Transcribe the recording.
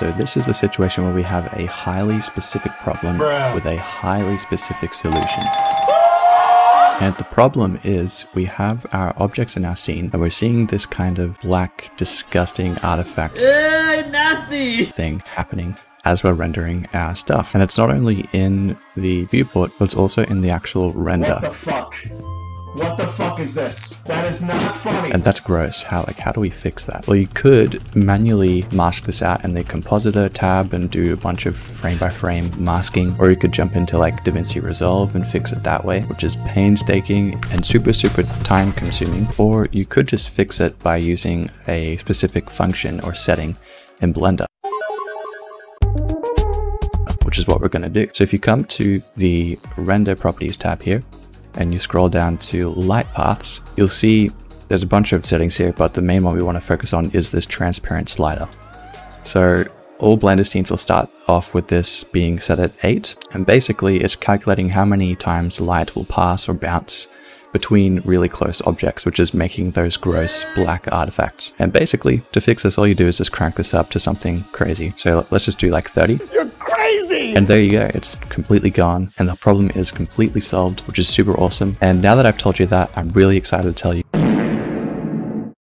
So this is the situation where we have a highly specific problem Bruh. with a highly specific solution. And the problem is we have our objects in our scene and we're seeing this kind of black, disgusting artifact eh, nasty! thing happening as we're rendering our stuff. And it's not only in the viewport, but it's also in the actual render. What the fuck? Is this? That is not funny. And that's gross. How like how do we fix that? Well, you could manually mask this out in the compositor tab and do a bunch of frame by frame masking, or you could jump into like DaVinci Resolve and fix it that way, which is painstaking and super super time consuming. Or you could just fix it by using a specific function or setting in Blender which is what we're going to do. So if you come to the render properties tab here and you scroll down to light paths, you'll see there's a bunch of settings here, but the main one we want to focus on is this transparent slider. So all Blender scenes will start off with this being set at 8, and basically it's calculating how many times light will pass or bounce between really close objects, which is making those gross black artifacts. And basically, to fix this, all you do is just crank this up to something crazy. So let's just do like 30. And there you go, it's completely gone, and the problem is completely solved, which is super awesome. And now that I've told you that, I'm really excited to tell you